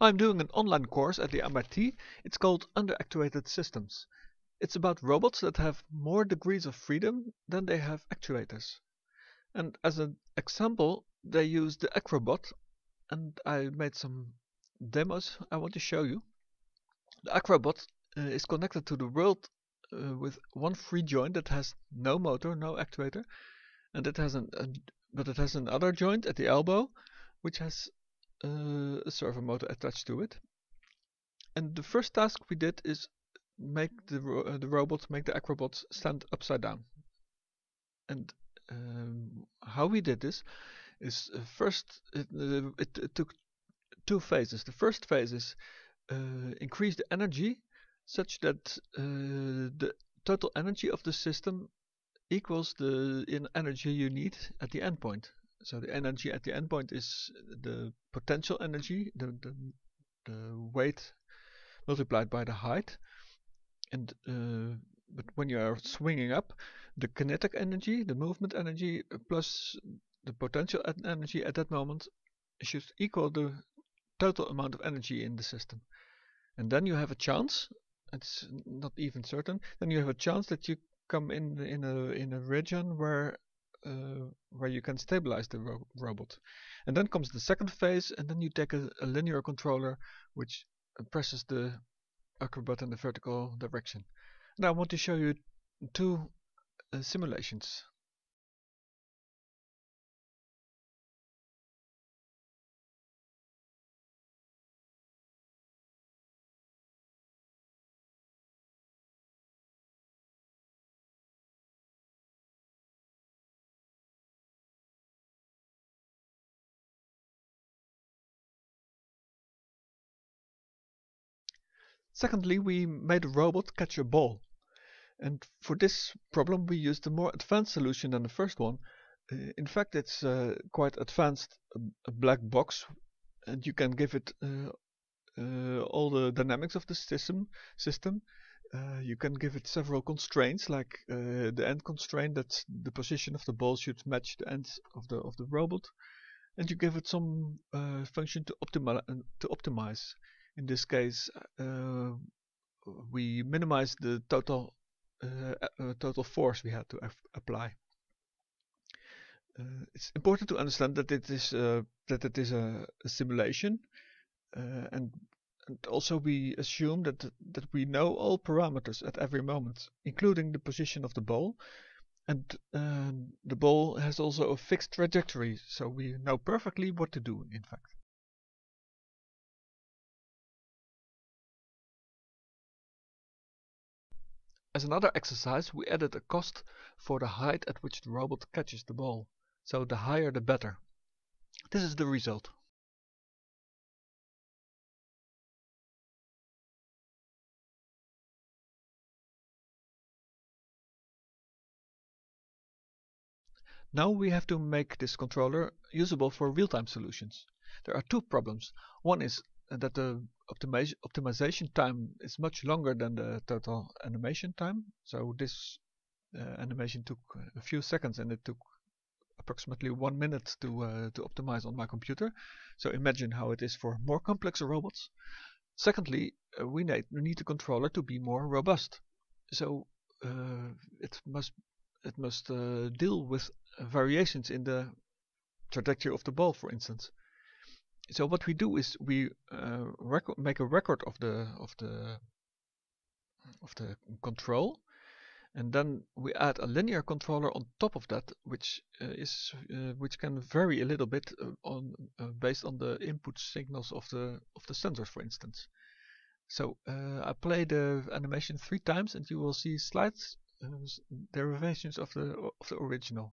I'm doing an online course at the MIT. It's called Underactuated Systems. It's about robots that have more degrees of freedom than they have actuators. And as an example, they use the Acrobot, and I made some demos I want to show you. The Acrobot uh, is connected to the world uh, with one free joint that has no motor, no actuator, and it has an, but it has another joint at the elbow, which has uh, a servo motor attached to it. And the first task we did is make the ro uh, the robot, make the Acrobot stand upside down. And um, how we did this is uh, first it, it, it, took two phases. The first phase is uh, increase the energy such that uh, the total energy of the system equals the in energy you need at the endpoint. So the energy at the endpoint is the potential energy, the, the, the weight multiplied by the height. And uh, but when you are swinging up, the kinetic energy, the movement energy, plus the potential energy at that moment should equal the total amount of energy in the system. And then you have a chance, it's not even certain, then you have a chance that you come in in a in a region where uh, where you can stabilize the ro robot. And then comes the second phase, and then you take a, a linear controller which presses the acrobot in the vertical direction. Now I want to show you two uh, simulations. Secondly, we made a robot catch a ball. And for this problem, we used a more advanced solution than the first one. Uh, in fact, it's uh, quite advanced, a, black box, and you can give it uh, uh all the dynamics of the system. System. Uh, you can give it several constraints, like uh, the end constraint that the position of the ball should match the ends of the of the robot, and you give it some function to to optimize in this case uh, we minimize the total uh, uh, total force we had to apply. it's important to understand that it is that it is a, a simulation and and also we assume that that we know all parameters at every moment, including the position of the ball. And uh, the ball has also a fixed trajectory, so we know perfectly what to do, in fact. As another exercise, we added a cost for the height at which the robot catches the ball. So the higher the better. This is the result. Now we have to make this controller usable for real-time solutions. There are two problems. One is that the optimization optimization time is much longer than the total animation time. So this uh, animation took a few seconds and it took approximately one minute to uh, to optimize on my computer. So imagine how it is for more complex robots. Secondly, uh, we need we need the controller to be more robust. So uh, it must it must uh, deal with variations in the trajectory of the ball, for instance so what we do is we uh, make a record of the of the of the control and then we add a linear controller on top of that which uh, is uh, which can vary a little bit uh, on uh, based on the input signals of the of the sensors for instance. So uh, I play the animation three times and you will see slight derivations of the of the original